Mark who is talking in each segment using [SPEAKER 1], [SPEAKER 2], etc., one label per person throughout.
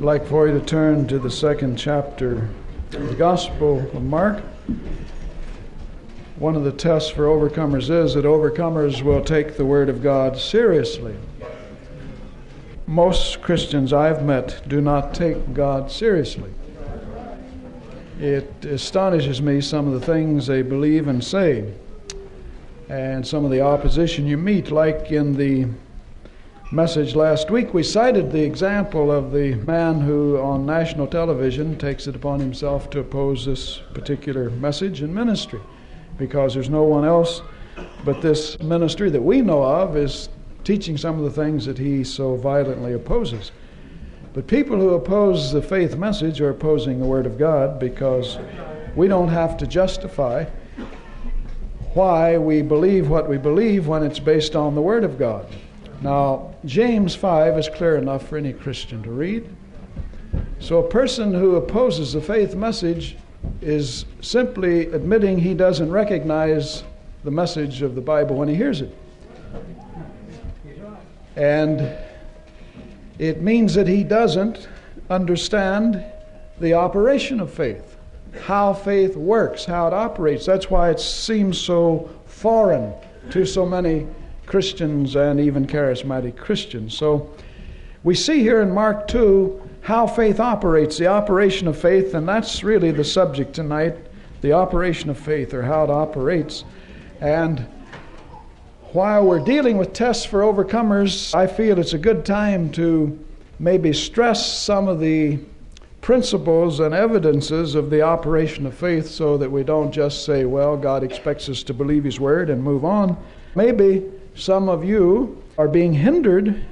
[SPEAKER 1] I'd like for you to turn to the second chapter of the Gospel of Mark. One of the tests for overcomers is that overcomers will take the Word of God seriously. Most Christians I've met do not take God seriously. It astonishes me some of the things they believe and say, and some of the opposition you meet, like in the message last week, we cited the example of the man who, on national television, takes it upon himself to oppose this particular message and ministry because there's no one else but this ministry that we know of is teaching some of the things that he so violently opposes. But people who oppose the faith message are opposing the Word of God because we don't have to justify why we believe what we believe when it's based on the Word of God. Now, James 5 is clear enough for any Christian to read. So, a person who opposes the faith message is simply admitting he doesn't recognize the message of the Bible when he hears it. And it means that he doesn't understand the operation of faith, how faith works, how it operates. That's why it seems so foreign to so many Christians and even charismatic Christians. So we see here in Mark 2 how faith operates, the operation of faith, and that's really the subject tonight the operation of faith or how it operates. And while we're dealing with tests for overcomers, I feel it's a good time to maybe stress some of the principles and evidences of the operation of faith so that we don't just say, well, God expects us to believe His Word and move on. Maybe some of you are being hindered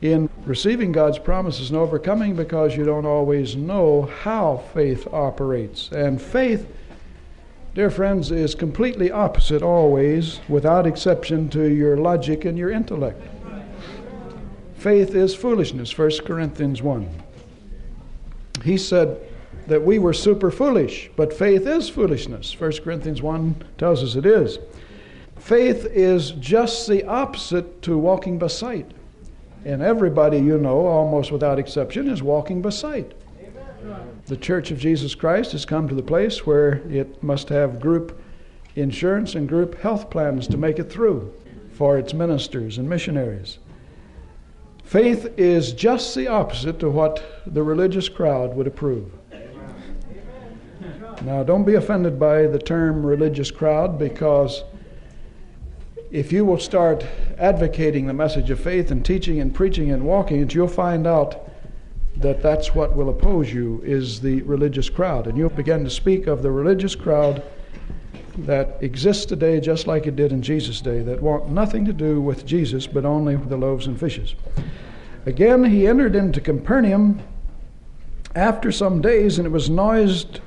[SPEAKER 1] in receiving God's promises and overcoming because you don't always know how faith operates. And faith, dear friends, is completely opposite always, without exception, to your logic and your intellect. Faith is foolishness, 1 Corinthians 1. He said that we were super foolish, but faith is foolishness. 1 Corinthians 1 tells us it is. Faith is just the opposite to walking by sight. And everybody you know, almost without exception, is walking by sight. The Church of Jesus Christ has come to the place where it must have group insurance and group health plans to make it through for its ministers and missionaries. Faith is just the opposite to what the religious crowd would approve. Now, don't be offended by the term religious crowd because if you will start advocating the message of faith and teaching and preaching and walking it, you'll find out that that's what will oppose you is the religious crowd. And you'll begin to speak of the religious crowd that exists today just like it did in Jesus' day, that want nothing to do with Jesus but only the loaves and fishes. Again, he entered into Capernaum after some days, and it was noised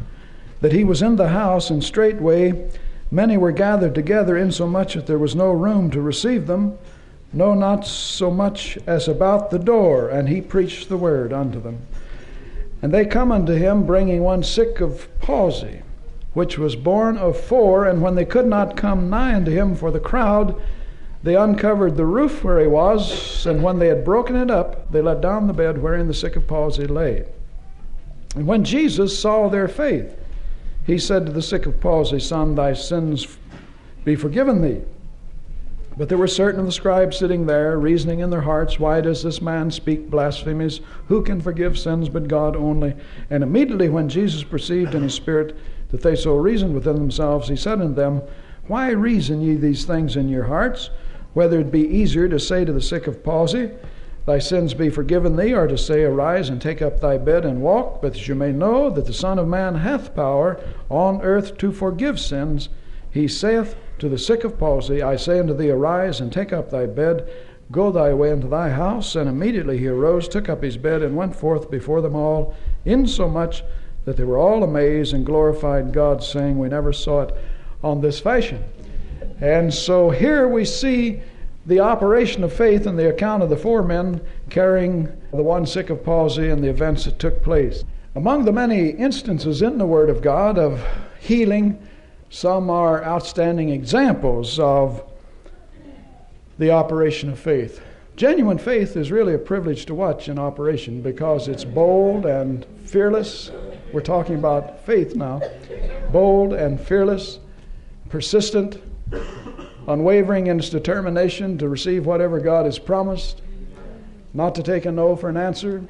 [SPEAKER 1] that he was in the house, and straightway Many were gathered together, insomuch that there was no room to receive them, no, not so much as about the door, and he preached the word unto them. And they come unto him, bringing one sick of palsy, which was borne of four, and when they could not come nigh unto him for the crowd, they uncovered the roof where he was, and when they had broken it up, they let down the bed wherein the sick of palsy lay. And when Jesus saw their faith, he said to the sick of palsy, Son, thy sins be forgiven thee. But there were certain of the scribes sitting there, reasoning in their hearts, Why does this man speak blasphemies? Who can forgive sins but God only? And immediately when Jesus perceived in his spirit that they so reasoned within themselves, he said unto them, Why reason ye these things in your hearts? Whether it be easier to say to the sick of palsy, thy sins be forgiven thee, or to say, Arise and take up thy bed and walk, but that you may know that the Son of Man hath power on earth to forgive sins. He saith to the sick of palsy, I say unto thee, Arise and take up thy bed, go thy way into thy house. And immediately he arose, took up his bed, and went forth before them all, insomuch that they were all amazed and glorified God, saying, We never saw it on this fashion. And so here we see the operation of faith in the account of the four men carrying the one sick of palsy and the events that took place. Among the many instances in the Word of God of healing, some are outstanding examples of the operation of faith. Genuine faith is really a privilege to watch in operation because it's bold and fearless. We're talking about faith now. Bold and fearless, persistent, unwavering in its determination to receive whatever God has promised, not to take a no for an answer.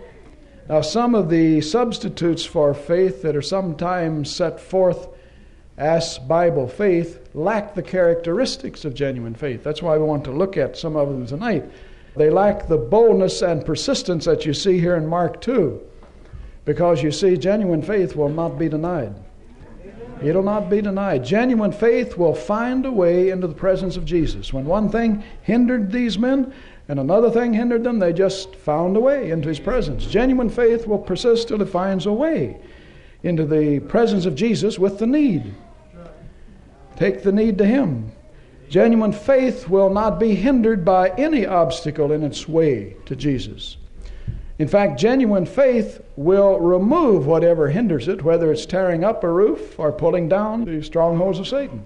[SPEAKER 1] Now, some of the substitutes for faith that are sometimes set forth as Bible faith lack the characteristics of genuine faith. That's why we want to look at some of them tonight. They lack the boldness and persistence that you see here in Mark 2. Because you see, genuine faith will not be denied. It'll not be denied. Genuine faith will find a way into the presence of Jesus. When one thing hindered these men and another thing hindered them, they just found a way into his presence. Genuine faith will persist till it finds a way into the presence of Jesus with the need. Take the need to him. Genuine faith will not be hindered by any obstacle in its way to Jesus. In fact, genuine faith will remove whatever hinders it, whether it's tearing up a roof or pulling down the strongholds of Satan.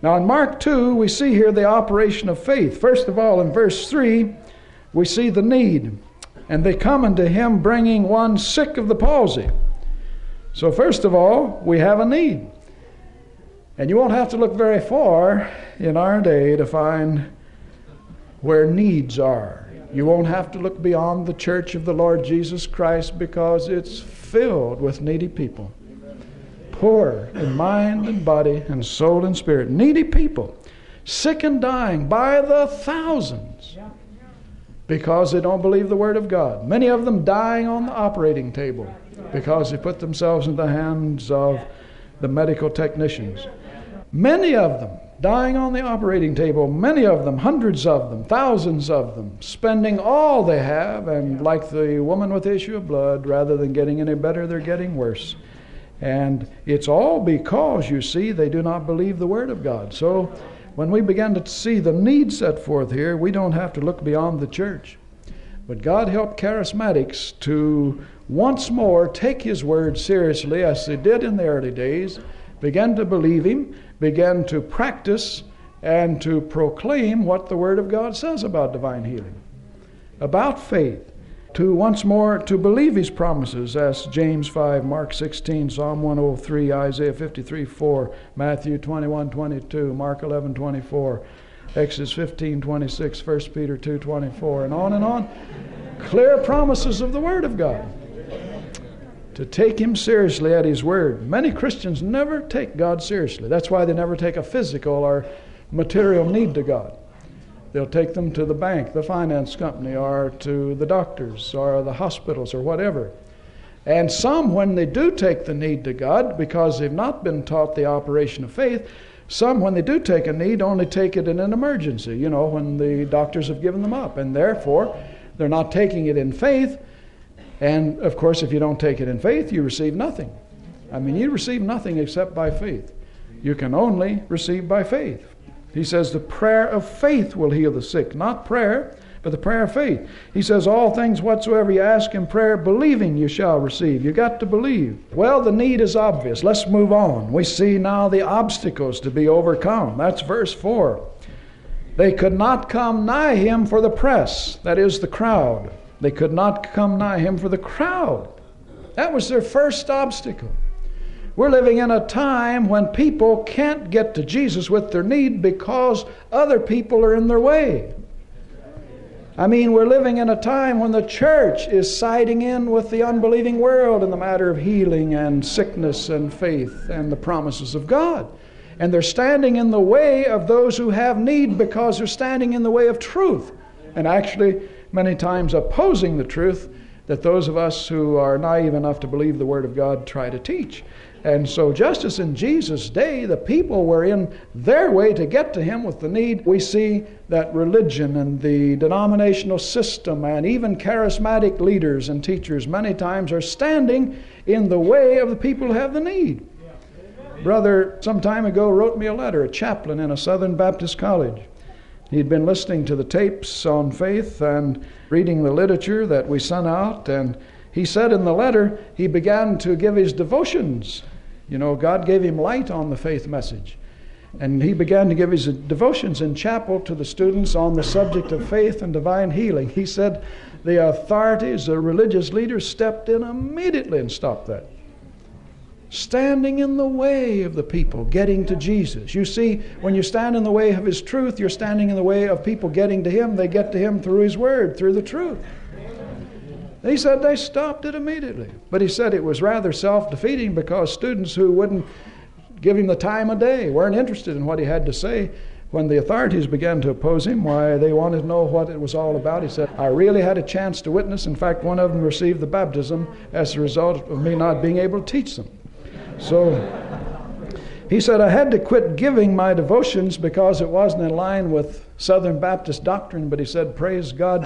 [SPEAKER 1] Now, in Mark 2, we see here the operation of faith. First of all, in verse 3, we see the need. And they come unto him bringing one sick of the palsy. So, first of all, we have a need. And you won't have to look very far in our day to find where needs are. You won't have to look beyond the church of the Lord Jesus Christ because it's filled with needy people. Poor in mind and body and soul and spirit. Needy people, sick and dying by the thousands because they don't believe the Word of God. Many of them dying on the operating table because they put themselves in the hands of the medical technicians. Many of them dying on the operating table, many of them, hundreds of them, thousands of them, spending all they have, and like the woman with the issue of blood, rather than getting any better, they're getting worse. And it's all because, you see, they do not believe the Word of God. So when we begin to see the need set forth here, we don't have to look beyond the church. But God helped charismatics to once more take His Word seriously, as they did in the early days, begin to believe Him, began to practice and to proclaim what the Word of God says about divine healing, about faith, to once more to believe His promises, as James 5, Mark 16, Psalm 103, Isaiah 53, 4, Matthew 21, 22, Mark 11, 24, Exodus 15, 26, 1 Peter 2, 24, and on and on. Clear promises of the Word of God to take him seriously at his word. Many Christians never take God seriously. That's why they never take a physical or material need to God. They'll take them to the bank, the finance company, or to the doctors, or the hospitals, or whatever. And some, when they do take the need to God, because they've not been taught the operation of faith, some, when they do take a need, only take it in an emergency, you know, when the doctors have given them up. And therefore, they're not taking it in faith, and of course, if you don't take it in faith, you receive nothing. I mean, you receive nothing except by faith. You can only receive by faith. He says the prayer of faith will heal the sick, not prayer, but the prayer of faith. He says, All things whatsoever you ask in prayer, believing you shall receive. You got to believe. Well, the need is obvious. Let's move on. We see now the obstacles to be overcome. That's verse 4. They could not come nigh him for the press, that is, the crowd. They could not come nigh him for the crowd. That was their first obstacle. We're living in a time when people can't get to Jesus with their need because other people are in their way. I mean, we're living in a time when the church is siding in with the unbelieving world in the matter of healing and sickness and faith and the promises of God. And they're standing in the way of those who have need because they're standing in the way of truth. And actually, many times opposing the truth that those of us who are naive enough to believe the Word of God try to teach. And so, just as in Jesus' day, the people were in their way to get to Him with the need, we see that religion and the denominational system and even charismatic leaders and teachers many times are standing in the way of the people who have the need. Brother, some time ago, wrote me a letter, a chaplain in a Southern Baptist college. He'd been listening to the tapes on faith and reading the literature that we sent out, and he said in the letter he began to give his devotions. You know, God gave him light on the faith message. And he began to give his devotions in chapel to the students on the subject of faith and divine healing. He said the authorities, the religious leaders, stepped in immediately and stopped that. Standing in the way of the people getting to Jesus. You see, when you stand in the way of His truth, you're standing in the way of people getting to Him. They get to Him through His Word, through the truth. He said they stopped it immediately. But he said it was rather self defeating because students who wouldn't give him the time of day, weren't interested in what he had to say. When the authorities began to oppose him, why, they wanted to know what it was all about. He said, I really had a chance to witness. In fact, one of them received the baptism as a result of me not being able to teach them. So he said, I had to quit giving my devotions because it wasn't in line with Southern Baptist doctrine, but he said, Praise God,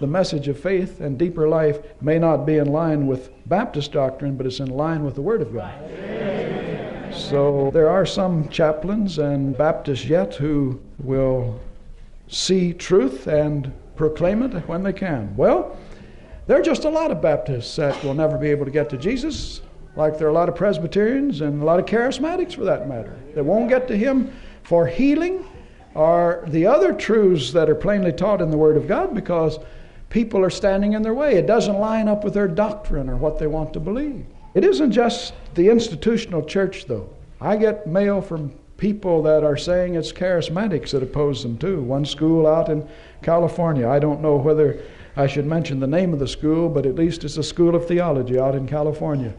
[SPEAKER 1] the message of faith and deeper life may not be in line with Baptist doctrine, but it's in line with the Word of God. So there are some chaplains and Baptists yet who will see truth and proclaim it when they can. Well, there are just a lot of Baptists that will never be able to get to Jesus, like there are a lot of Presbyterians and a lot of charismatics for that matter, that won't get to Him for healing or the other truths that are plainly taught in the Word of God because people are standing in their way. It doesn't line up with their doctrine or what they want to believe. It isn't just the institutional church, though. I get mail from people that are saying it's charismatics that oppose them too. One school out in California, I don't know whether I should mention the name of the school, but at least it's a school of theology out in California.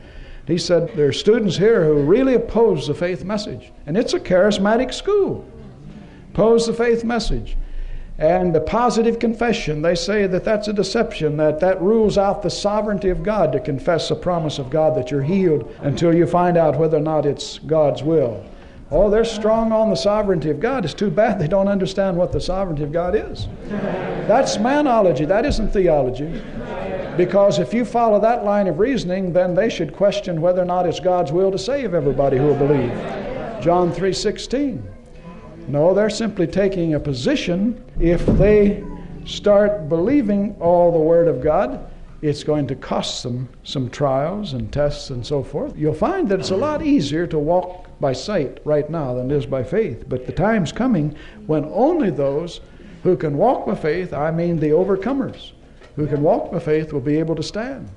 [SPEAKER 1] He said there are students here who really oppose the faith message, and it's a charismatic school. Oppose the faith message. And the positive confession they say that that's a deception that that rules out the sovereignty of god to confess a promise of god that you're healed until you find out whether or not it's god's will. Oh they're strong on the sovereignty of god. It's too bad they don't understand what the sovereignty of god is. That's manology. That isn't theology because if you follow that line of reasoning then they should question whether or not it's god's will to save everybody who will believe john 3.16 no, they're simply taking a position. If they start believing all the Word of God, it's going to cost them some trials and tests and so forth. You'll find that it's a lot easier to walk by sight right now than it is by faith. But the time's coming when only those who can walk by faith, I mean the overcomers, who can walk by faith, will be able to stand.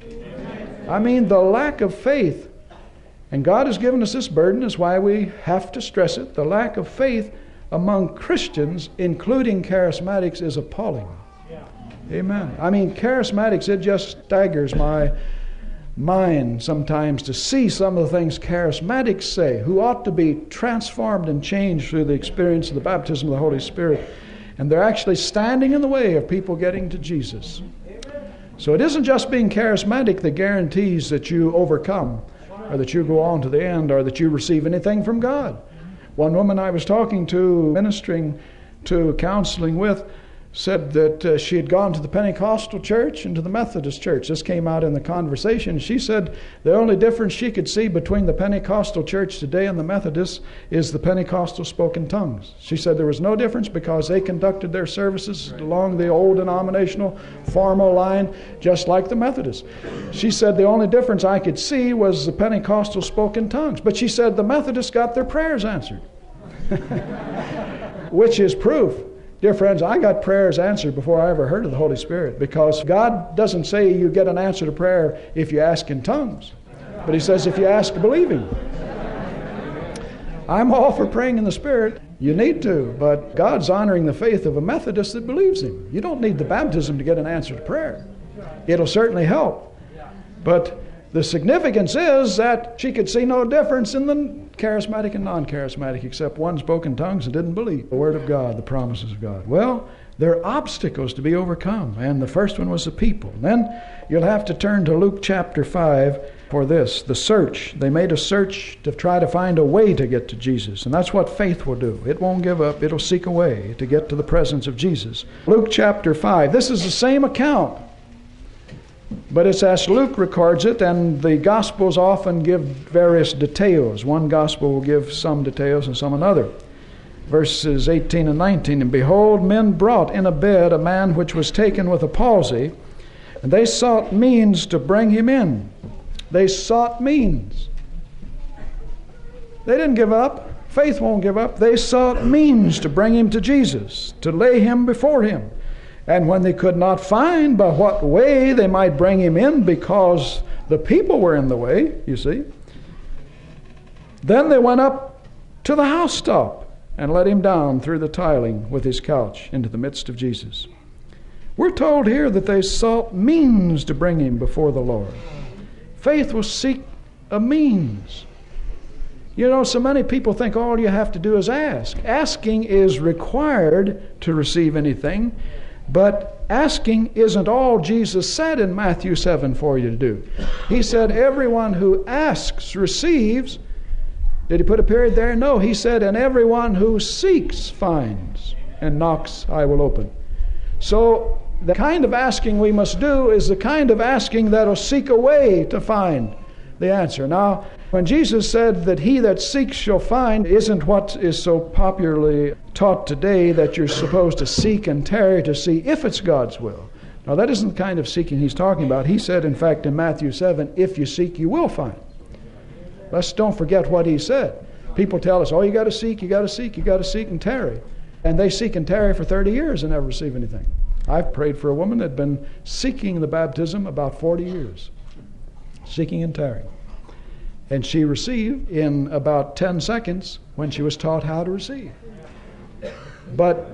[SPEAKER 1] I mean, the lack of faith, and God has given us this burden, is why we have to stress it. The lack of faith among Christians, including charismatics, is appalling. Amen. I mean, charismatics, it just staggers my mind sometimes to see some of the things charismatics say, who ought to be transformed and changed through the experience of the baptism of the Holy Spirit. And they're actually standing in the way of people getting to Jesus. So it isn't just being charismatic that guarantees that you overcome, or that you go on to the end, or that you receive anything from God. One woman I was talking to, ministering to, counseling with, said that uh, she had gone to the Pentecostal church and to the Methodist church. This came out in the conversation. She said the only difference she could see between the Pentecostal church today and the Methodist is the Pentecostal spoken tongues. She said there was no difference because they conducted their services along the old denominational formal line just like the Methodists. She said the only difference I could see was the Pentecostal spoken tongues. But she said the Methodists got their prayers answered, which is proof Dear friends, I got prayers answered before I ever heard of the Holy Spirit because God doesn't say you get an answer to prayer if you ask in tongues, but He says if you ask believing. I'm all for praying in the Spirit. You need to, but God's honoring the faith of a Methodist that believes Him. You don't need the baptism to get an answer to prayer. It'll certainly help. But the significance is that she could see no difference in the charismatic and non charismatic, except one spoke in tongues and didn't believe the Word of God, the promises of God. Well, there are obstacles to be overcome, and the first one was the people. Then you'll have to turn to Luke chapter 5 for this the search. They made a search to try to find a way to get to Jesus, and that's what faith will do. It won't give up, it'll seek a way to get to the presence of Jesus. Luke chapter 5. This is the same account but it's as Luke records it, and the Gospels often give various details. One Gospel will give some details and some another. Verses 18 and 19 And behold, men brought in a bed a man which was taken with a palsy, and they sought means to bring him in. They sought means. They didn't give up Faith won't give up. They sought means to bring him to Jesus, to lay him before him. And when they could not find by what way they might bring him in because the people were in the way, you see, then they went up to the housetop and let him down through the tiling with his couch into the midst of Jesus. We're told here that they sought means to bring him before the Lord. Faith will seek a means. You know, so many people think all you have to do is ask. Asking is required to receive anything, but asking isn't all Jesus said in Matthew 7 for you to do. He said, Everyone who asks receives. Did he put a period there? No. He said, And everyone who seeks finds, and knocks I will open. So the kind of asking we must do is the kind of asking that'll seek a way to find the answer. Now, when Jesus said that he that seeks shall find isn't what is so popularly taught today that you're supposed to seek and tarry to see if it's God's will. Now, that isn't the kind of seeking he's talking about. He said, in fact, in Matthew 7, if you seek, you will find. Let's don't forget what he said. People tell us, oh, you got to seek, you got to seek, you got to seek and tarry. And they seek and tarry for 30 years and never receive anything. I've prayed for a woman that had been seeking the baptism about 40 years, seeking and tarrying. And she received in about 10 seconds when she was taught how to receive. But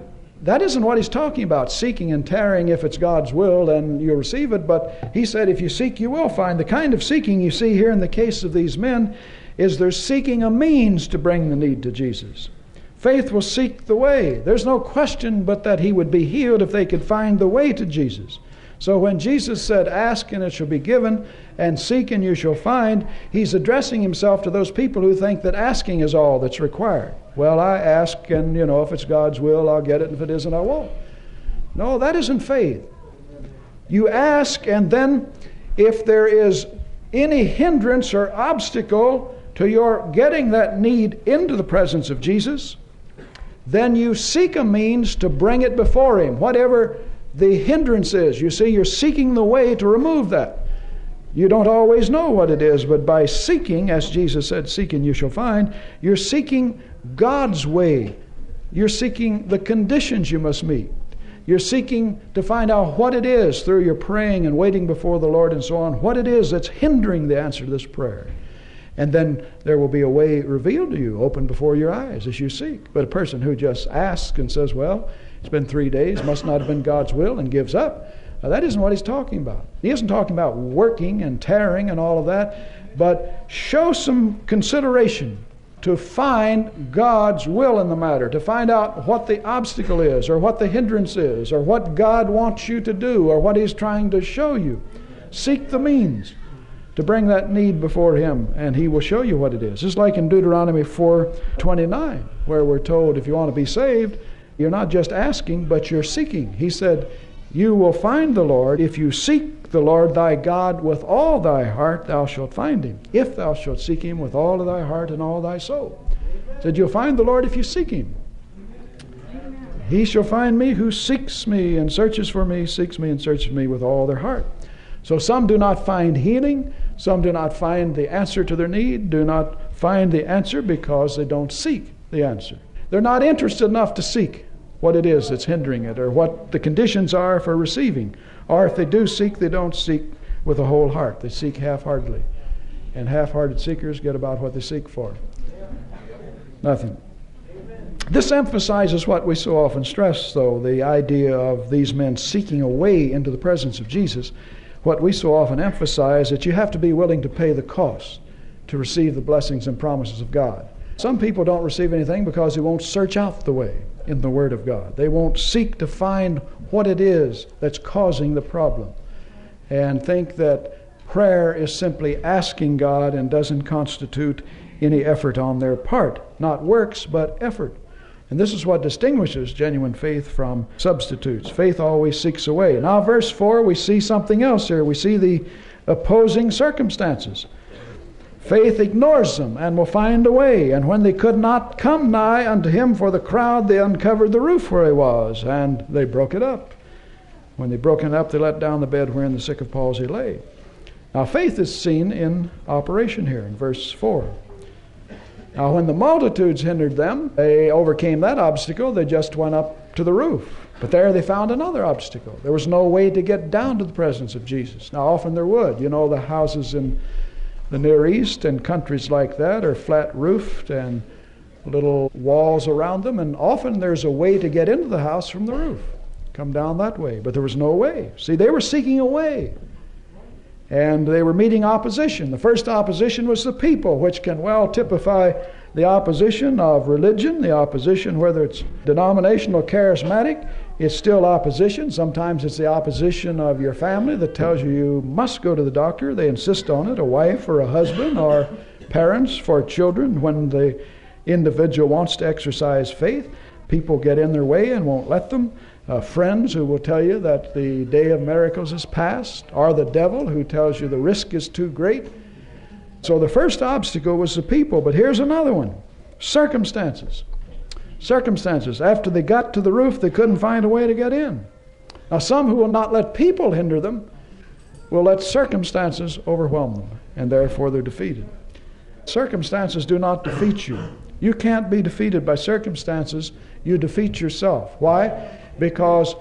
[SPEAKER 1] that isn't what he's talking about, seeking and tarrying if it's God's will, then you'll receive it. But he said, if you seek, you will find. The kind of seeking you see here in the case of these men is they're seeking a means to bring the need to Jesus. Faith will seek the way. There's no question but that he would be healed if they could find the way to Jesus. So when Jesus said, Ask and it shall be given, and seek and you shall find, he's addressing himself to those people who think that asking is all that's required. Well, I ask, and you know, if it's God's will, I'll get it, and if it isn't, I won't. No, that isn't faith. You ask, and then if there is any hindrance or obstacle to your getting that need into the presence of Jesus, then you seek a means to bring it before Him, whatever the hindrance is. You see, you're seeking the way to remove that. You don't always know what it is, but by seeking, as Jesus said, seek and you shall find, you're seeking God's way. You're seeking the conditions you must meet. You're seeking to find out what it is through your praying and waiting before the Lord and so on, what it is that's hindering the answer to this prayer. And then there will be a way revealed to you, open before your eyes as you seek. But a person who just asks and says, Well, it's been three days, must not have been God's will, and gives up, now, that isn't what he's talking about. He isn't talking about working and tearing and all of that, but show some consideration to find God's will in the matter, to find out what the obstacle is, or what the hindrance is, or what God wants you to do, or what He's trying to show you. Seek the means to bring that need before him and he will show you what it is. It's like in Deuteronomy 4:29 where we're told if you want to be saved, you're not just asking but you're seeking. He said, "You will find the Lord if you seek the Lord thy God with all thy heart, thou shalt find him. If thou shalt seek him with all of thy heart and all thy soul." He said you'll find the Lord if you seek him. He shall find me who seeks me and searches for me, seeks me and searches me with all their heart. So some do not find healing, some do not find the answer to their need, do not find the answer because they don't seek the answer. They're not interested enough to seek what it is that's hindering it or what the conditions are for receiving. Or if they do seek, they don't seek with a whole heart. They seek half heartedly. And half hearted seekers get about what they seek for nothing. This emphasizes what we so often stress, though the idea of these men seeking a way into the presence of Jesus what we so often emphasize that you have to be willing to pay the cost to receive the blessings and promises of God. Some people don't receive anything because they won't search out the way in the Word of God. They won't seek to find what it is that's causing the problem and think that prayer is simply asking God and doesn't constitute any effort on their part. Not works, but effort. And this is what distinguishes genuine faith from substitutes. Faith always seeks a way. Now, verse 4, we see something else here. We see the opposing circumstances. Faith ignores them and will find a way. And when they could not come nigh unto him for the crowd, they uncovered the roof where he was, and they broke it up. When they broke it up, they let down the bed wherein the sick of palsy lay. Now, faith is seen in operation here in verse 4. Now, when the multitudes hindered them, they overcame that obstacle. They just went up to the roof. But there they found another obstacle. There was no way to get down to the presence of Jesus. Now, often there would. You know, the houses in the Near East and countries like that are flat roofed and little walls around them, and often there's a way to get into the house from the roof. Come down that way. But there was no way. See, they were seeking a way. And they were meeting opposition. The first opposition was the people, which can well typify the opposition of religion, the opposition, whether it's denominational, charismatic, it's still opposition. Sometimes it's the opposition of your family that tells you you must go to the doctor. They insist on it, a wife or a husband or parents for children when the individual wants to exercise faith. People get in their way and won't let them uh, friends who will tell you that the day of miracles is past, or the devil who tells you the risk is too great. So the first obstacle was the people, but here's another one circumstances. Circumstances. After they got to the roof, they couldn't find a way to get in. Now, some who will not let people hinder them will let circumstances overwhelm them, and therefore they're defeated. Circumstances do not defeat you. You can't be defeated by circumstances, you defeat yourself. Why? because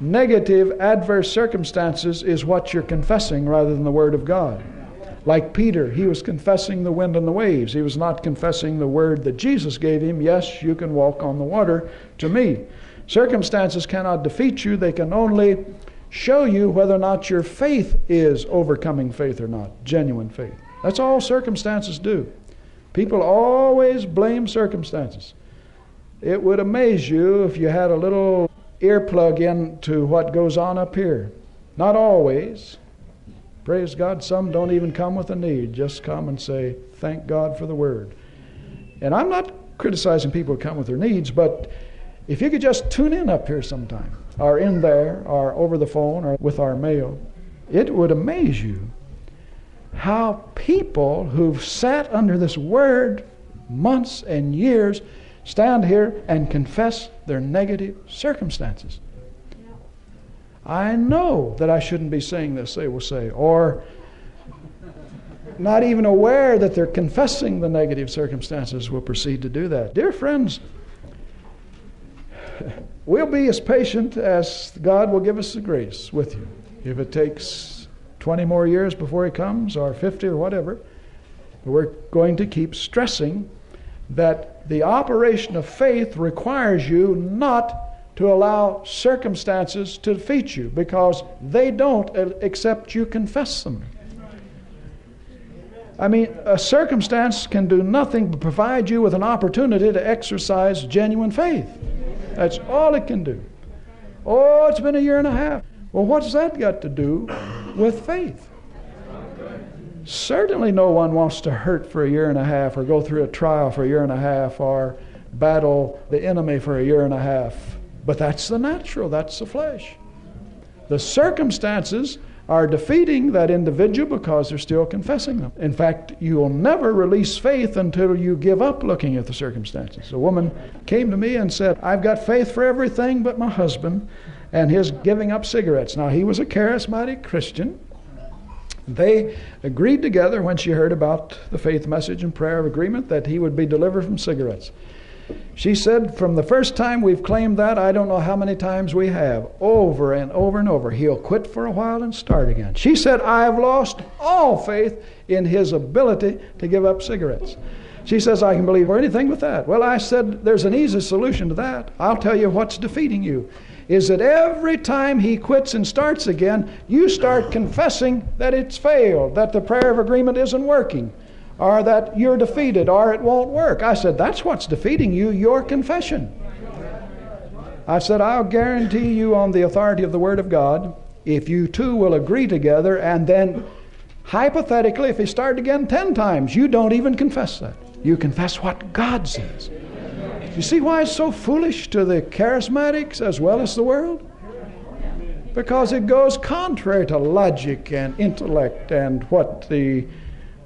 [SPEAKER 1] negative, adverse circumstances is what you're confessing rather than the Word of God. Like Peter, he was confessing the wind and the waves. He was not confessing the word that Jesus gave him yes, you can walk on the water to me. Circumstances cannot defeat you, they can only show you whether or not your faith is overcoming faith or not, genuine faith. That's all circumstances do. People always blame circumstances. It would amaze you if you had a little earplug into what goes on up here. Not always. Praise God, some don't even come with a need, just come and say, Thank God for the word. And I'm not criticizing people who come with their needs, but if you could just tune in up here sometime, or in there, or over the phone, or with our mail, it would amaze you how people who've sat under this word months and years stand here and confess their negative circumstances. I know that I shouldn't be saying this, they will say, or not even aware that they're confessing the negative circumstances will proceed to do that. Dear friends, we'll be as patient as God will give us the grace with you. If it takes 20 more years before He comes, or 50 or whatever, we're going to keep stressing that the operation of faith requires you not to allow circumstances to defeat you because they don't except you confess them. I mean, a circumstance can do nothing but provide you with an opportunity to exercise genuine faith. That's all it can do. Oh, it's been a year and a half. Well, what's that got to do with faith? Certainly, no one wants to hurt for a year and a half, or go through a trial for a year and a half, or battle the enemy for a year and a half. But that's the natural, that's the flesh. The circumstances are defeating that individual because they're still confessing them. In fact, you will never release faith until you give up looking at the circumstances. A woman came to me and said, I've got faith for everything but my husband and his giving up cigarettes. Now, he was a charismatic Christian. They agreed together when she heard about the faith message and prayer of agreement that he would be delivered from cigarettes. She said, From the first time we've claimed that, I don't know how many times we have, over and over and over. He'll quit for a while and start again. She said, I have lost all faith in his ability to give up cigarettes. She says, I can believe anything with that. Well, I said, There's an easy solution to that. I'll tell you what's defeating you is that every time he quits and starts again, you start confessing that it's failed, that the prayer of agreement isn't working, or that you're defeated, or it won't work. I said, That's what's defeating you, your confession. I said, I'll guarantee you on the authority of the Word of God, if you two will agree together, and then hypothetically, if he started again 10 times, you don't even confess that. You confess what God says. You see why it's so foolish to the charismatics as well as the world? Because it goes contrary to logic and intellect and what the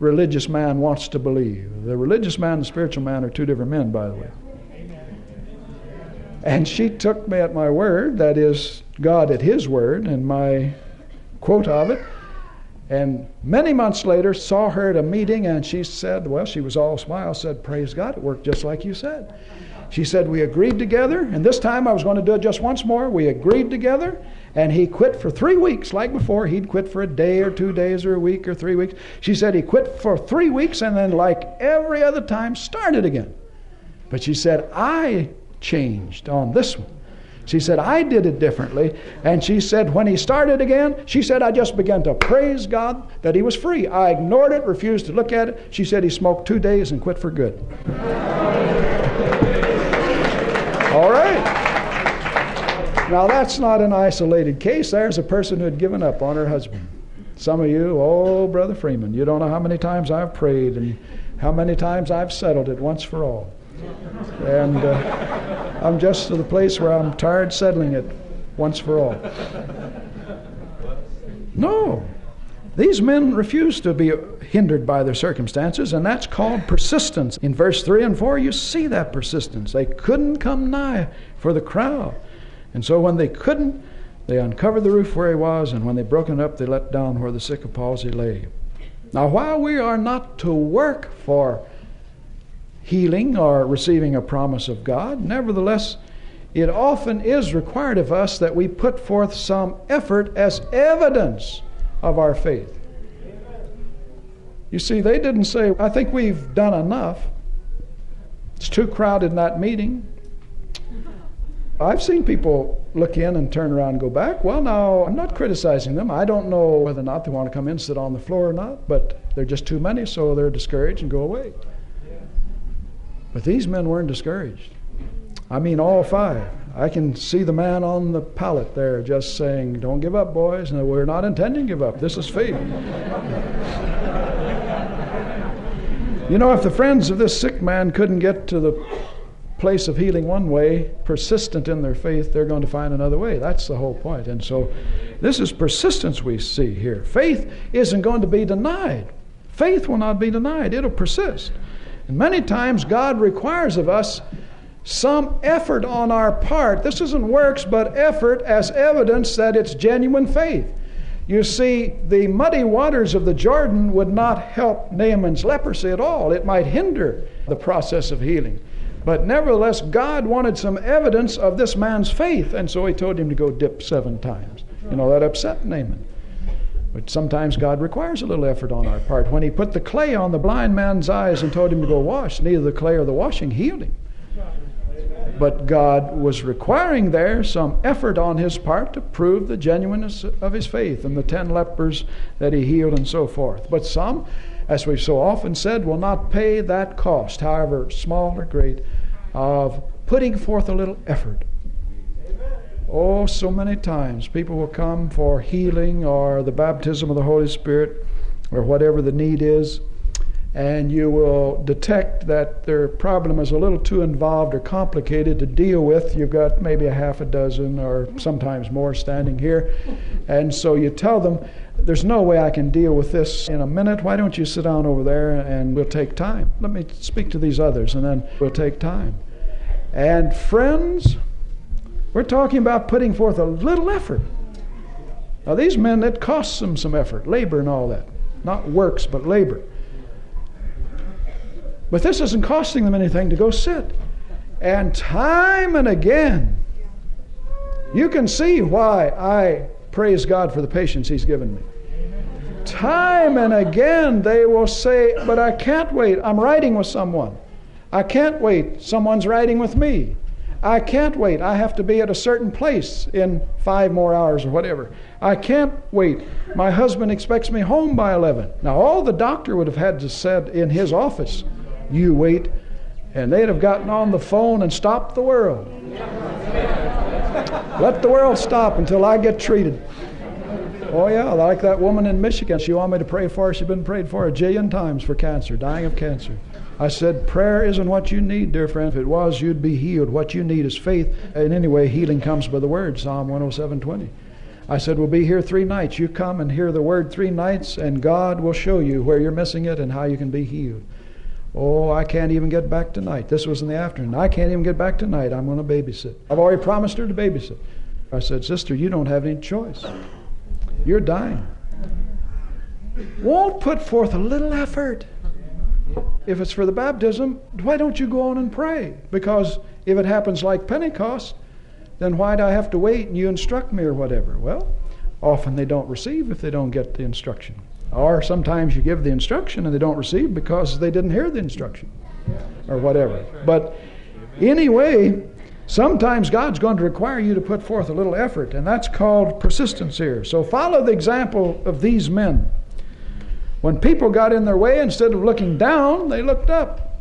[SPEAKER 1] religious man wants to believe. The religious man and the spiritual man are two different men, by the way. And she took me at my word, that is, God at His word, and my quote of it. And many months later, saw her at a meeting, and she said, Well, she was all smiles, said, Praise God, it worked just like you said. She said, We agreed together, and this time I was going to do it just once more. We agreed together, and he quit for three weeks, like before. He'd quit for a day or two days or a week or three weeks. She said he quit for three weeks, and then, like every other time, started again. But she said, I changed on this one. She said, I did it differently. And she said, when he started again, she said, I just began to praise God that he was free. I ignored it, refused to look at it. She said he smoked two days and quit for good. All right. Now, that's not an isolated case. There's a person who had given up on her husband. Some of you, oh, Brother Freeman, you don't know how many times I've prayed and how many times I've settled it once for all. And. Uh, I'm just to the place where I'm tired settling it once for all. No. These men refuse to be hindered by their circumstances, and that's called persistence. In verse 3 and 4, you see that persistence. They couldn't come nigh for the crowd. And so when they couldn't, they uncovered the roof where he was, and when they broke it up, they let down where the sick of palsy lay. Now, while we are not to work for healing or receiving a promise of God. Nevertheless, it often is required of us that we put forth some effort as evidence of our faith. You see, they didn't say, I think we've done enough. It's too crowded in that meeting. I've seen people look in and turn around and go back. Well, now, I'm not criticizing them. I don't know whether or not they want to come in, and sit on the floor or not, but they're just too many, so they're discouraged and go away. But these men weren't discouraged. I mean, all five. I can see the man on the pallet there just saying, Don't give up, boys. And we're not intending to give up. This is faith. you know, if the friends of this sick man couldn't get to the place of healing one way, persistent in their faith, they're going to find another way. That's the whole point. And so, this is persistence we see here. Faith isn't going to be denied. Faith will not be denied, it'll persist. And many times God requires of us some effort on our part. This isn't works, but effort as evidence that it's genuine faith. You see, the muddy waters of the Jordan would not help Naaman's leprosy at all. It might hinder the process of healing. But nevertheless, God wanted some evidence of this man's faith, and so he told him to go dip seven times. You know, that upset Naaman. But sometimes God requires a little effort on our part. When He put the clay on the blind man's eyes and told him to go wash, neither the clay or the washing healed him. But God was requiring there some effort on his part to prove the genuineness of his faith and the ten lepers that he healed and so forth. But some, as we've so often said, will not pay that cost, however small or great, of putting forth a little effort Oh, so many times people will come for healing or the baptism of the Holy Spirit or whatever the need is, and you will detect that their problem is a little too involved or complicated to deal with. You've got maybe a half a dozen or sometimes more standing here, and so you tell them, There's no way I can deal with this in a minute. Why don't you sit down over there and we'll take time? Let me speak to these others and then we'll take time. And friends, we're talking about putting forth a little effort. Now, these men, it costs them some effort, labor and all that. Not works, but labor. But this isn't costing them anything to go sit. And time and again, you can see why I praise God for the patience He's given me. Time and again, they will say, But I can't wait. I'm riding with someone. I can't wait. Someone's riding with me. I can't wait. I have to be at a certain place in five more hours or whatever. I can't wait. My husband expects me home by 11. Now, all the doctor would have had to said in his office, you wait, and they'd have gotten on the phone and stopped the world. Let the world stop until I get treated. Oh, yeah, like that woman in Michigan. She wanted me to pray for her. She's been prayed for a jillion times for cancer, dying of cancer. I said, prayer isn't what you need, dear friend. If it was, you'd be healed. What you need is faith. And anyway, healing comes by the word, Psalm 107:20. I said, we'll be here three nights. You come and hear the word three nights, and God will show you where you're missing it and how you can be healed. Oh, I can't even get back tonight. This was in the afternoon. I can't even get back tonight. I'm going to babysit. I've already promised her to babysit. I said, Sister, you don't have any choice. You're dying. won't put forth a little effort. If it's for the baptism, why don't you go on and pray? Because if it happens like Pentecost, then why do I have to wait and you instruct me or whatever? Well, often they don't receive if they don't get the instruction. Or sometimes you give the instruction and they don't receive because they didn't hear the instruction or whatever. But anyway, sometimes God's going to require you to put forth a little effort, and that's called persistence here. So follow the example of these men. When people got in their way, instead of looking down, they looked up.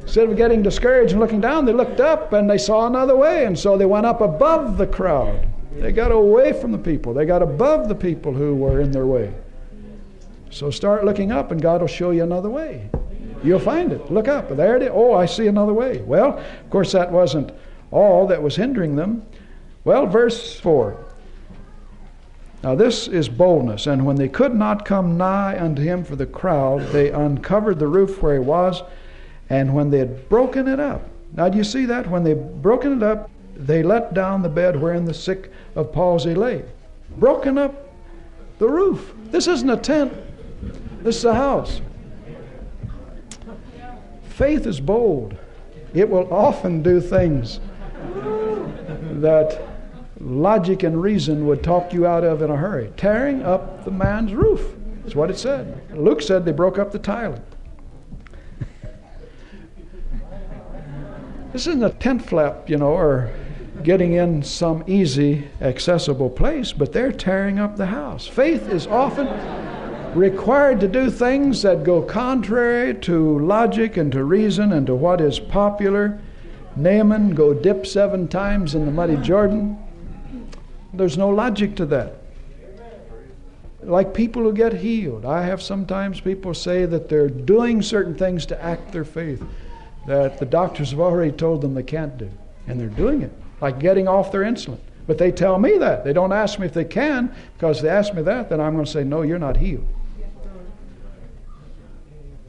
[SPEAKER 1] Instead of getting discouraged and looking down, they looked up and they saw another way, and so they went up above the crowd. They got away from the people. They got above the people who were in their way. So start looking up, and God will show you another way. You'll find it. Look up. There it is. Oh, I see another way. Well, of course, that wasn't all that was hindering them. Well, verse 4. Now, this is boldness. And when they could not come nigh unto him for the crowd, they uncovered the roof where he was. And when they had broken it up, now do you see that? When they broken it up, they let down the bed wherein the sick of palsy lay. Broken up the roof. This isn't a tent, this is a house. Faith is bold. It will often do things that logic and reason would talk you out of in a hurry. Tearing up the man's roof. That's what it said. Luke said they broke up the tiling. this isn't a tent flap, you know, or getting in some easy, accessible place, but they're tearing up the house. Faith is often required to do things that go contrary to logic and to reason and to what is popular. Naaman go dip seven times in the muddy Jordan. There's no logic to that. Like people who get healed. I have sometimes people say that they're doing certain things to act their faith that the doctors have already told them they can't do. And they're doing it, like getting off their insulin. But they tell me that. They don't ask me if they can, because if they ask me that, then I'm going to say, No, you're not healed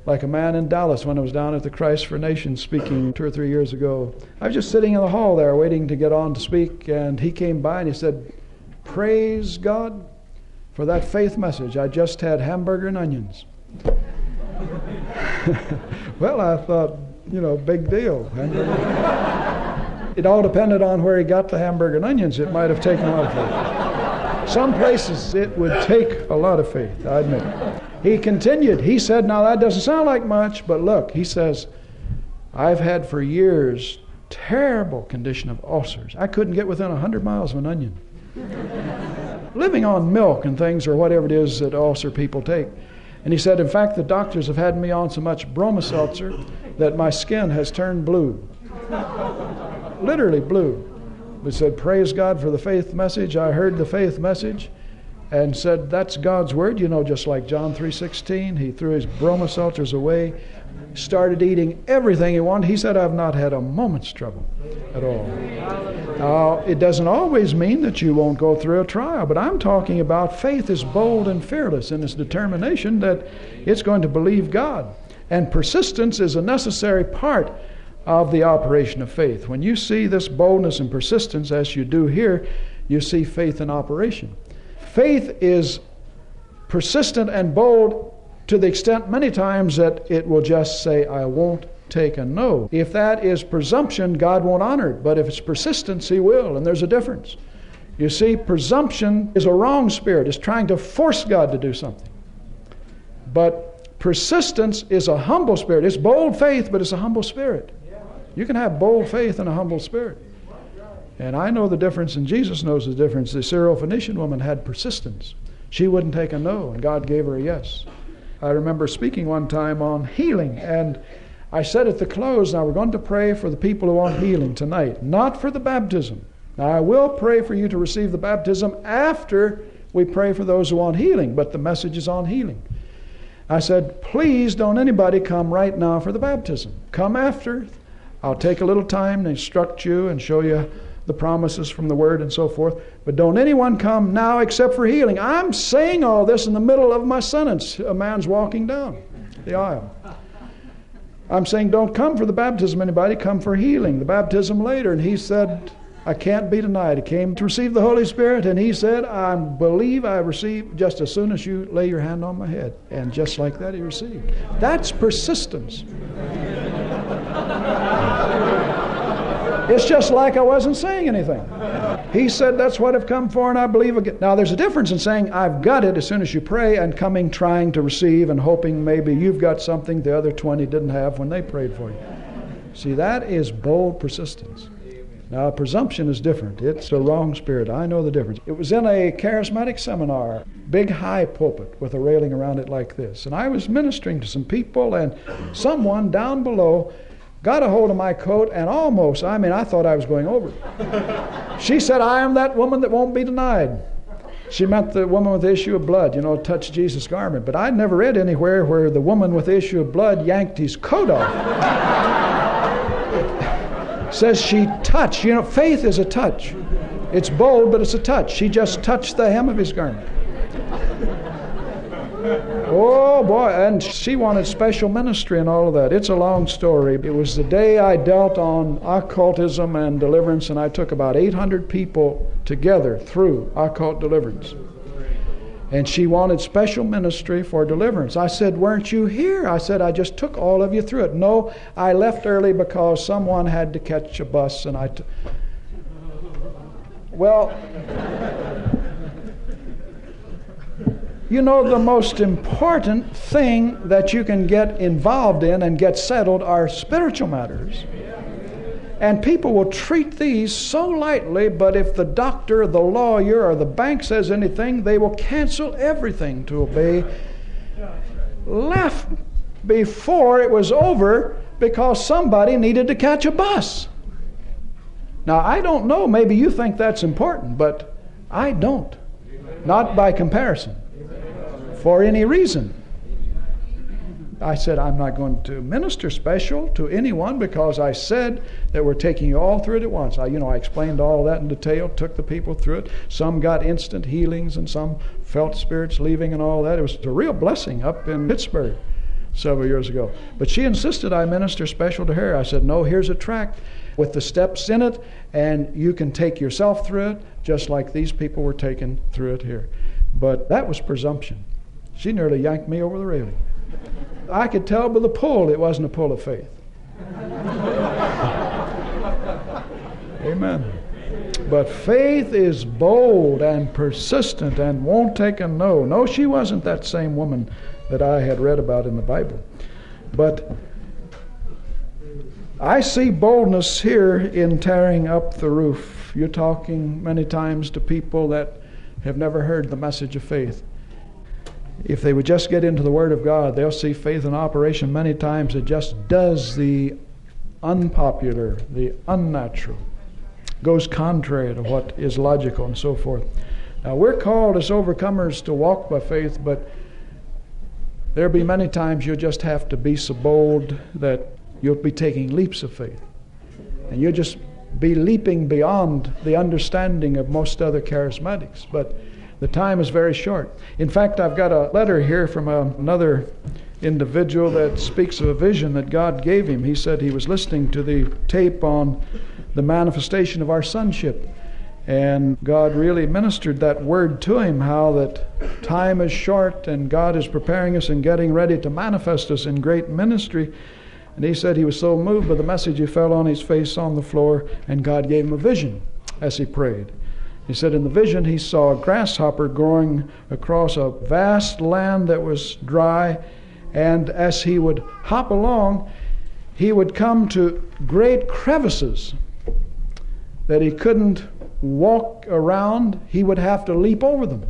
[SPEAKER 1] like a man in Dallas when I was down at the Christ for Nations speaking two or three years ago. I was just sitting in the hall there waiting to get on to speak, and he came by and he said, Praise God for that faith message. I just had hamburger and onions. well, I thought, you know, big deal. it all depended on where he got the hamburger and onions. It might have taken a lot of faith. Some places it would take a lot of faith, I admit. He continued. He said, Now that doesn't sound like much, but look, he says, I've had for years terrible condition of ulcers. I couldn't get within 100 miles of an onion. Living on milk and things or whatever it is that ulcer people take. And he said, In fact, the doctors have had me on so much Bromo-Seltzer that my skin has turned blue. Literally blue. We said, Praise God for the faith message. I heard the faith message and said that's God's word. You know, just like John 3:16, he threw his Bromo-Seltzers away, started eating everything he wanted. He said, "I've not had a moment's trouble at all." Now, it doesn't always mean that you won't go through a trial, but I'm talking about faith is bold and fearless in its determination that it's going to believe God, and persistence is a necessary part of the operation of faith. When you see this boldness and persistence, as you do here, you see faith in operation. Faith is persistent and bold to the extent many times that it will just say, I won't take a no. If that is presumption, God won't honor it. But if it's persistence, He will. And there's a difference. You see, presumption is a wrong spirit, it's trying to force God to do something. But persistence is a humble spirit. It's bold faith, but it's a humble spirit. You can have bold faith and a humble spirit. And I know the difference, and Jesus knows the difference. The Syrophoenician woman had persistence. She wouldn't take a no, and God gave her a yes. I remember speaking one time on healing, and I said at the close, now we're going to pray for the people who want healing tonight, not for the baptism. Now I will pray for you to receive the baptism after we pray for those who want healing, but the message is on healing. I said, please don't anybody come right now for the baptism. Come after. I'll take a little time to instruct you and show you the promises from the Word and so forth. But don't anyone come now except for healing. I'm saying all this in the middle of my sentence. A man's walking down the aisle. I'm saying don't come for the baptism, anybody, come for healing, the baptism later. And he said, I can't be denied. He came to receive the Holy Spirit, and he said, I believe I receive just as soon as you lay your hand on my head. And just like that, he received. That's persistence. It's just like I wasn't saying anything. He said, That's what I've come for, and I believe again. Now, there's a difference in saying, I've got it as soon as you pray, and coming trying to receive and hoping maybe you've got something the other 20 didn't have when they prayed for you. See, that is bold persistence. Now, presumption is different. It's a wrong spirit. I know the difference. It was in a charismatic seminar, big high pulpit with a railing around it like this. And I was ministering to some people, and someone down below got a hold of my coat and almost, I mean, I thought I was going over. she said, I am that woman that won't be denied. She meant the woman with the issue of blood, you know, touch Jesus' garment. But I'd never read anywhere where the woman with the issue of blood yanked his coat off. says she touched. You know, faith is a touch. It's bold, but it's a touch. She just touched the hem of his garment. Oh boy, and she wanted special ministry and all of that. It's a long story. It was the day I dealt on occultism and deliverance, and I took about 800 people together through occult deliverance. And she wanted special ministry for deliverance. I said, Weren't you here? I said, I just took all of you through it. No, I left early because someone had to catch a bus, and I. T- well, you know, the most important thing that you can get involved in and get settled are spiritual matters. And people will treat these so lightly, but if the doctor, the lawyer, or the bank says anything, they will cancel everything to obey. Left before it was over because somebody needed to catch a bus. Now, I don't know, maybe you think that's important, but I don't. Not by comparison for any reason. I said, I'm not going to minister special to anyone because I said that we're taking you all through it at once. I, you know, I explained all that in detail, took the people through it. Some got instant healings and some felt spirits leaving and all that. It was a real blessing up in Pittsburgh several years ago. But she insisted I minister special to her. I said, No, here's a tract with the steps in it, and you can take yourself through it just like these people were taken through it here. But that was presumption. She nearly yanked me over the railing. I could tell by the pull it wasn't a pull of faith. Amen. But faith is bold and persistent and won't take a no. No, she wasn't that same woman that I had read about in the Bible. But I see boldness here in tearing up the roof. You're talking many times to people that have never heard the message of faith if they would just get into the Word of God, they'll see faith in operation many times. It just does the unpopular, the unnatural, goes contrary to what is logical and so forth. Now, we're called as overcomers to walk by faith, but there'll be many times you'll just have to be so bold that you'll be taking leaps of faith. And you'll just be leaping beyond the understanding of most other charismatics. But the time is very short. In fact, I've got a letter here from um, another individual that speaks of a vision that God gave him. He said he was listening to the tape on the manifestation of our sonship. And God really ministered that word to him how that time is short and God is preparing us and getting ready to manifest us in great ministry. And he said he was so moved by the message, he fell on his face on the floor, and God gave him a vision as he prayed. He said in the vision he saw a grasshopper growing across a vast land that was dry, and as he would hop along, he would come to great crevices that he couldn't walk around, he would have to leap over them.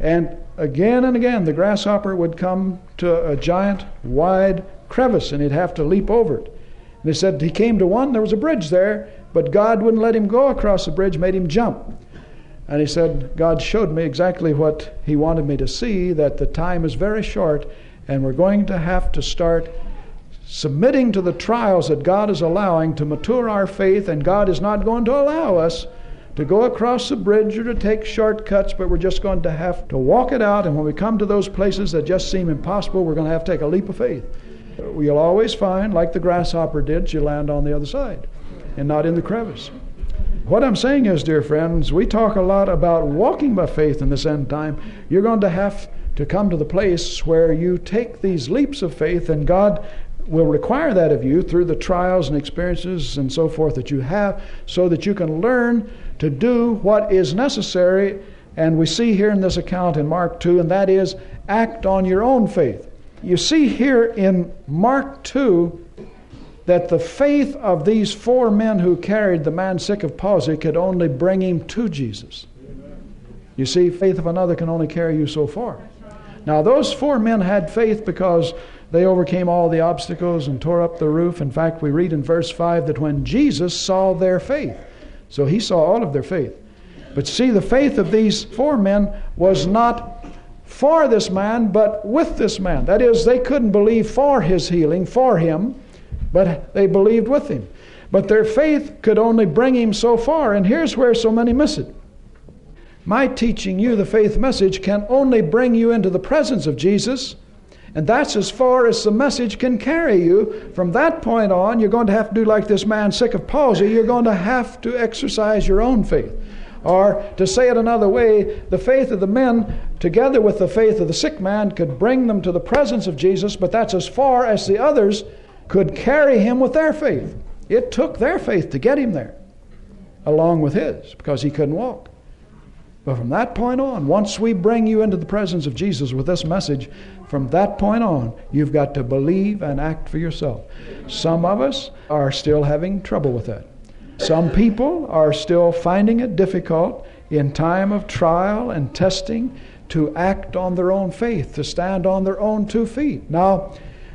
[SPEAKER 1] And again and again, the grasshopper would come to a giant, wide crevice, and he'd have to leap over it. And he said he came to one, there was a bridge there, but God wouldn't let him go across the bridge, made him jump. And he said, God showed me exactly what he wanted me to see that the time is very short, and we're going to have to start submitting to the trials that God is allowing to mature our faith, and God is not going to allow us to go across the bridge or to take shortcuts, but we're just going to have to walk it out. And when we come to those places that just seem impossible, we're going to have to take a leap of faith. You'll always find, like the grasshopper did, you land on the other side and not in the crevice. What I'm saying is, dear friends, we talk a lot about walking by faith in this end time. You're going to have to come to the place where you take these leaps of faith, and God will require that of you through the trials and experiences and so forth that you have, so that you can learn to do what is necessary. And we see here in this account in Mark 2, and that is act on your own faith. You see here in Mark 2 that the faith of these four men who carried the man sick of palsy could only bring him to Jesus. You see, faith of another can only carry you so far. Now, those four men had faith because they overcame all the obstacles and tore up the roof. In fact, we read in verse 5 that when Jesus saw their faith, so he saw all of their faith. But see, the faith of these four men was not for this man, but with this man. That is, they couldn't believe for his healing, for him, but they believed with him. But their faith could only bring him so far, and here's where so many miss it. My teaching you the faith message can only bring you into the presence of Jesus, and that's as far as the message can carry you. From that point on, you're going to have to do like this man sick of palsy. You're going to have to exercise your own faith. Or, to say it another way, the faith of the men, together with the faith of the sick man, could bring them to the presence of Jesus, but that's as far as the others could carry him with their faith. It took their faith to get him there, along with his, because he couldn't walk. But from that point on, once we bring you into the presence of Jesus with this message, from that point on, you've got to believe and act for yourself. Some of us are still having trouble with that. Some people are still finding it difficult in time of trial and testing to act on their own faith, to stand on their own two feet. Now,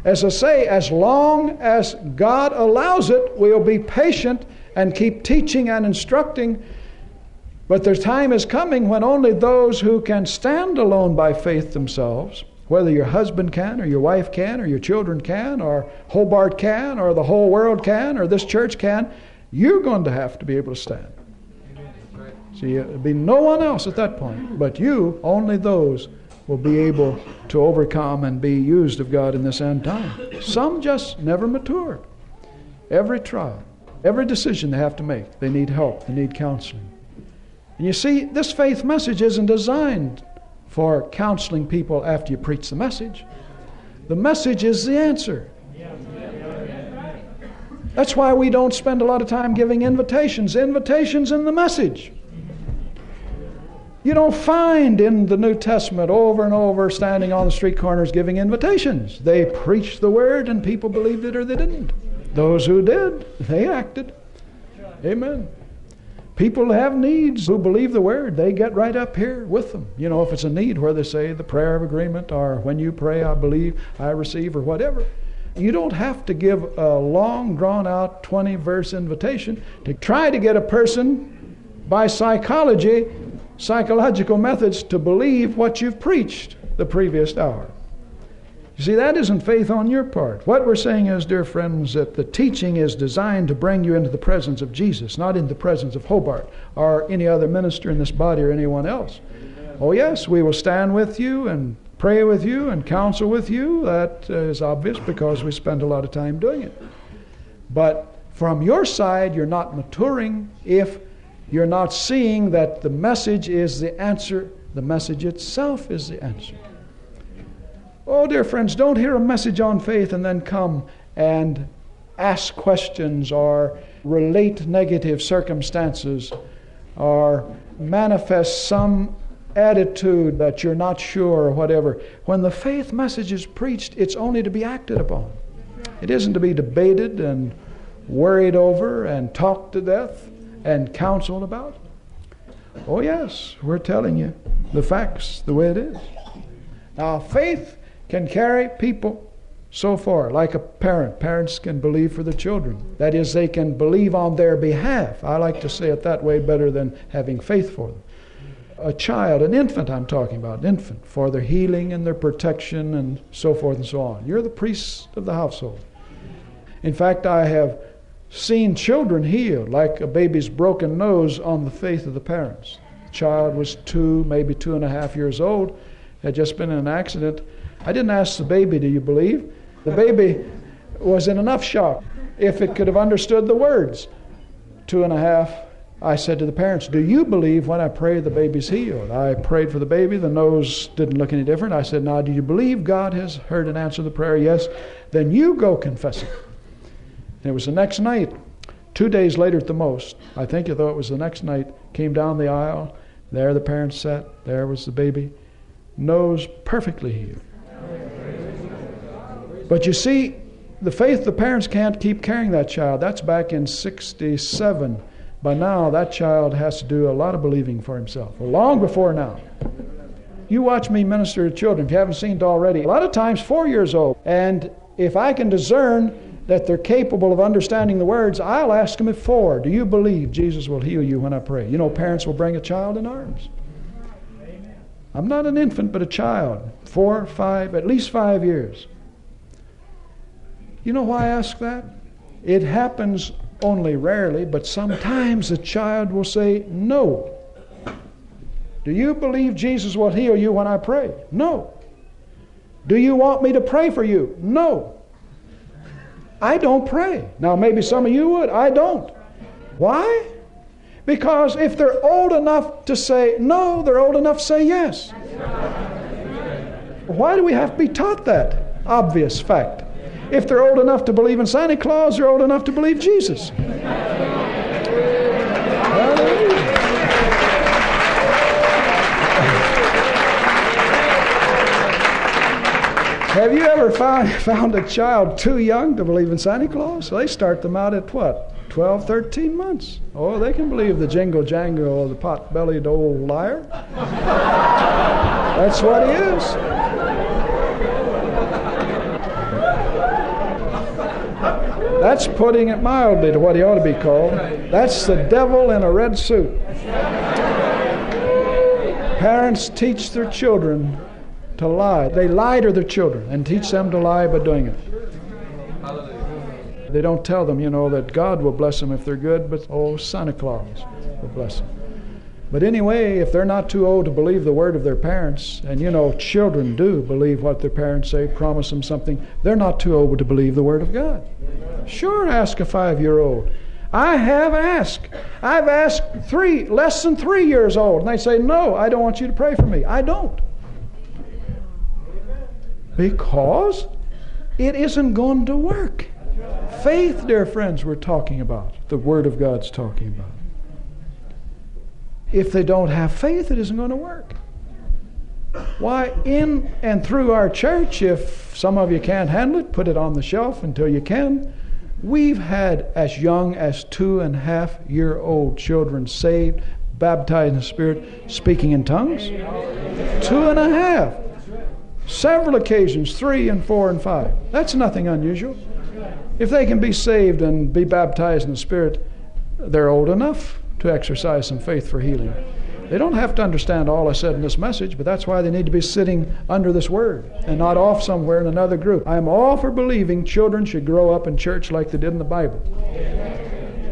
[SPEAKER 1] as I say, as long as God allows it, we'll be patient and keep teaching and instructing. But their time is coming when only those who can stand alone by faith themselves, whether your husband can, or your wife can, or your children can, or Hobart can, or the whole world can, or this church can, you're going to have to be able to stand. See, it'll be no one else at that point, but you, only those will be able to overcome and be used of God in this end time. Some just never mature. Every trial, every decision they have to make, they need help, they need counseling. And you see, this faith message isn't designed for counseling people after you preach the message. The message is the answer. That's why we don't spend a lot of time giving invitations. Invitations in the message. You don't find in the New Testament over and over standing on the street corners giving invitations. They preached the word and people believed it or they didn't. Those who did, they acted. Amen. People have needs who believe the word. They get right up here with them. You know, if it's a need where they say the prayer of agreement or when you pray, I believe, I receive, or whatever. You don't have to give a long, drawn out 20 verse invitation to try to get a person by psychology psychological methods to believe what you've preached the previous hour. You see, that isn't faith on your part. What we're saying is, dear friends, that the teaching is designed to bring you into the presence of Jesus, not in the presence of Hobart or any other minister in this body or anyone else. Oh, yes, we will stand with you and pray with you and counsel with you. That is obvious because we spend a lot of time doing it. But from your side, you're not maturing if you're not seeing that the message is the answer, the message itself is the answer. Oh, dear friends, don't hear a message on faith and then come and ask questions or relate negative circumstances or manifest some attitude that you're not sure or whatever. When the faith message is preached, it's only to be acted upon. It isn't to be debated and worried over and talked to death and counseled about? Oh, yes, we're telling you the facts the way it is. Now, faith can carry people so far, like a parent. Parents can believe for the children. That is, they can believe on their behalf. I like to say it that way better than having faith for them. A child, an infant, I'm talking about, an infant, for their healing and their protection and so forth and so on. You're the priest of the household. In fact, I have seen children healed, like a baby's broken nose, on the faith of the parents. The child was two, maybe two and a half years old, had just been in an accident. I didn't ask the baby, Do you believe? The baby was in enough shock if it could have understood the words. Two and a half I said to the parents, Do you believe when I pray the baby's healed? I prayed for the baby. The nose didn't look any different. I said, Now, do you believe God has heard and answered the prayer? Yes. Then you go confess it. And it was the next night, two days later at the most. I think, though it was the next night, came down the aisle. There the parents sat. There was the baby. Nose perfectly healed. But you see, the faith the parents can't keep carrying that child. That's back in 67. By now, that child has to do a lot of believing for himself, long before now. You watch me minister to children, if you haven't seen it already, a lot of times four years old. And if I can discern that they're capable of understanding the words, I'll ask them four, Do you believe Jesus will heal you when I pray? You know, parents will bring a child in arms. I'm not an infant, but a child, four, five, at least five years. You know why I ask that? It happens only rarely, but sometimes a child will say, No. Do you believe Jesus will heal you when I pray? No. Do you want me to pray for you? No. I don't pray. Now, maybe some of you would. I don't. Why? Because if they're old enough to say no, they're old enough to say yes. Why do we have to be taught that? Obvious fact. If they're old enough to believe in Santa Claus, they're old enough to believe Jesus. Have you ever found, found a child too young to believe in Santa Claus? They start them out at what? 12, 13 months. Oh, they can believe the jingle jangle of the pot bellied old liar. That's what he is. That's putting it mildly to what he ought to be called. That's the devil in a red suit. Parents teach their children to lie. They lie to their children and teach them to lie by doing it. They don't tell them, you know, that God will bless them if they're good, but oh, Santa Claus will bless them. But anyway, if they're not too old to believe the word of their parents, and you know, children do believe what their parents say, promise them something, they're not too old to believe the word of God. Sure, ask a five year old. I have asked. I've asked three, less than three years old, and they say, No, I don't want you to pray for me. I don't. Because it isn't going to work. Faith, dear friends, we're talking about. The Word of God's talking about. If they don't have faith, it isn't going to work. Why, in and through our church, if some of you can't handle it, put it on the shelf until you can. We've had as young as two and a half year old children saved, baptized in the Spirit, speaking in tongues. Two and a half. Several occasions, three and four and five. That's nothing unusual. If they can be saved and be baptized in the Spirit, they're old enough to exercise some faith for healing. They don't have to understand all I said in this message, but that's why they need to be sitting under this word and not off somewhere in another group. I'm all for believing children should grow up in church like they did in the Bible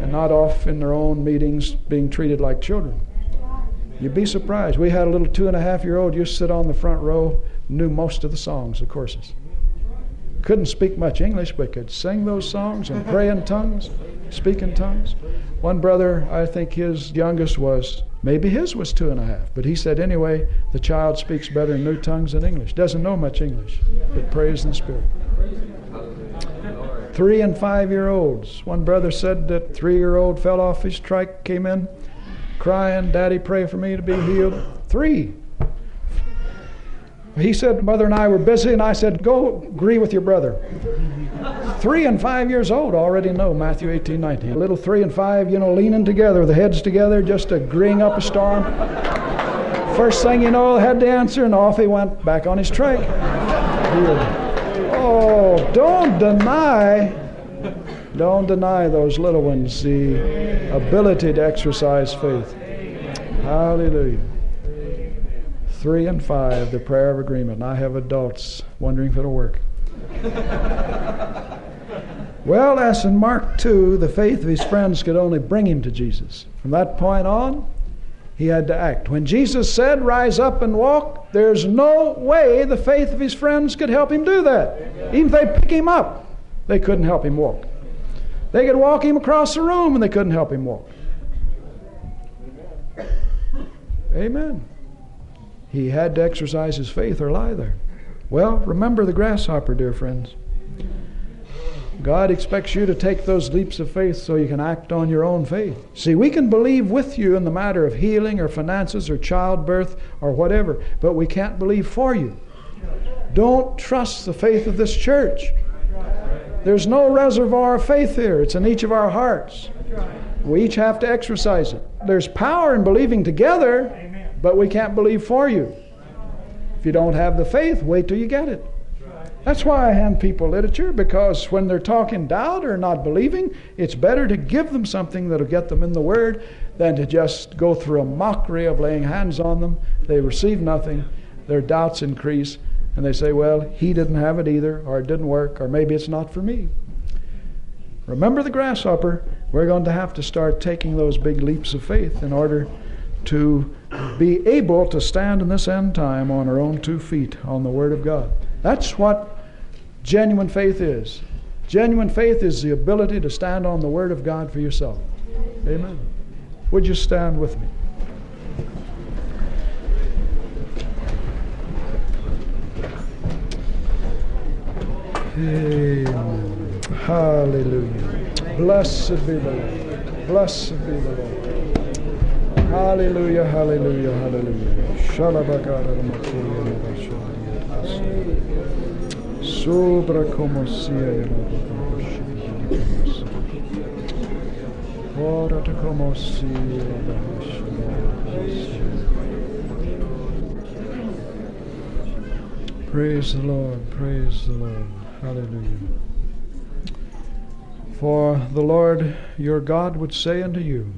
[SPEAKER 1] and not off in their own meetings being treated like children. You'd be surprised. We had a little two and a half year old used to sit on the front row, knew most of the songs, the courses. Couldn't speak much English, but could sing those songs and pray in tongues, speak in tongues. One brother, I think his youngest was, maybe his was two and a half, but he said, anyway, the child speaks better in new tongues than English. Doesn't know much English, but prays in the Spirit. Three and five year olds. One brother said that three year old fell off his trike, came in crying, Daddy, pray for me to be healed. Three. He said, Mother and I were busy, and I said, Go agree with your brother. three and five years old already know Matthew 18, 19. A little three and five, you know, leaning together, the heads together, just agreeing up a storm. First thing you know, had to answer, and off he went back on his trike. Oh, don't deny, don't deny those little ones the ability to exercise faith. Hallelujah. Three and five, the prayer of agreement. I have adults wondering if it'll work. well, as in Mark 2, the faith of his friends could only bring him to Jesus. From that point on, he had to act. When Jesus said, Rise up and walk, there's no way the faith of his friends could help him do that. Even if they pick him up, they couldn't help him walk. They could walk him across the room and they couldn't help him walk. Amen. He had to exercise his faith or lie there. Well, remember the grasshopper, dear friends. God expects you to take those leaps of faith so you can act on your own faith. See, we can believe with you in the matter of healing or finances or childbirth or whatever, but we can't believe for you. Don't trust the faith of this church. There's no reservoir of faith here, it's in each of our hearts. We each have to exercise it. There's power in believing together, but we can't believe for you. If you don't have the faith, wait till you get it. That's why I hand people literature, because when they're talking doubt or not believing, it's better to give them something that'll get them in the Word than to just go through a mockery of laying hands on them. They receive nothing, their doubts increase, and they say, Well, he didn't have it either, or it didn't work, or maybe it's not for me. Remember the grasshopper. We're going to have to start taking those big leaps of faith in order to be able to stand in this end time on our own two feet on the Word of God. That's what genuine faith is. Genuine faith is the ability to stand on the Word of God for yourself. Amen. Would you stand with me? Amen. Hallelujah. Blessed be the Lord. Blessed be the Lord. Hallelujah, hallelujah, hallelujah. Sobra como cielo. Ora te como Praise the Lord, praise the Lord. Hallelujah. For the Lord your God would say unto you,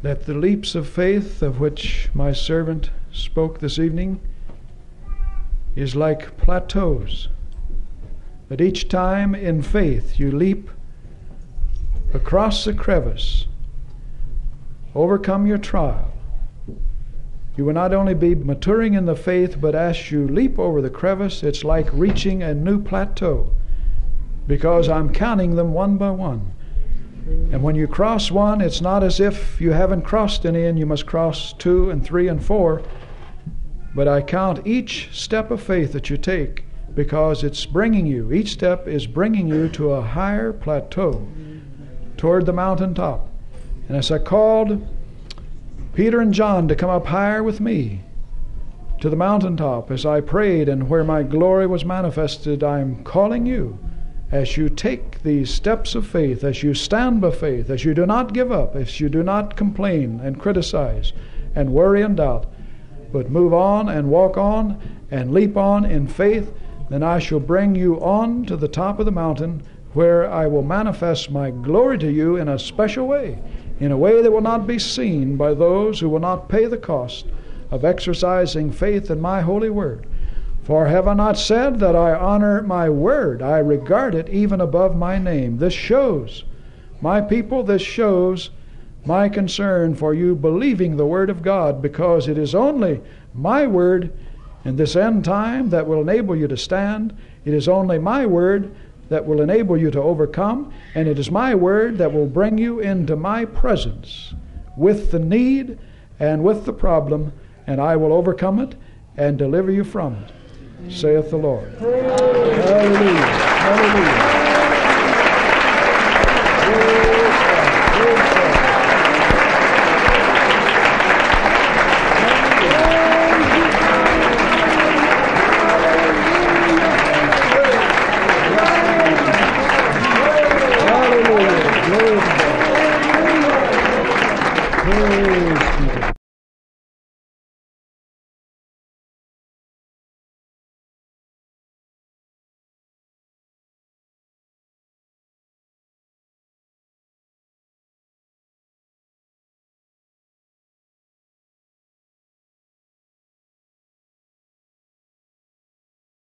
[SPEAKER 1] that the leaps of faith of which my servant spoke this evening is like plateaus. That each time in faith you leap across the crevice, overcome your trial. You will not only be maturing in the faith, but as you leap over the crevice, it's like reaching a new plateau because I'm counting them one by one. And when you cross one, it's not as if you haven't crossed any and you must cross two and three and four. But I count each step of faith that you take because it's bringing you, each step is bringing you to a higher plateau toward the mountaintop. And as I called Peter and John to come up higher with me to the mountaintop, as I prayed and where my glory was manifested, I'm calling you. As you take these steps of faith, as you stand by faith, as you do not give up, as you do not complain and criticize and worry and doubt but move on and walk on and leap on in faith, then I shall bring you on to the top of the mountain where I will manifest my glory to you in a special way, in a way that will not be seen by those who will not pay the cost of exercising faith in my holy word. For have I not said that I honor my word? I regard it even above my name. This shows, my people, this shows my concern for you believing the Word of God because it is only my Word in this end time that will enable you to stand. It is only my Word that will enable you to overcome, and it is my Word that will bring you into my presence with the need and with the problem, and I will overcome it and deliver you from it, saith the Lord. Hallelujah. Hallelujah.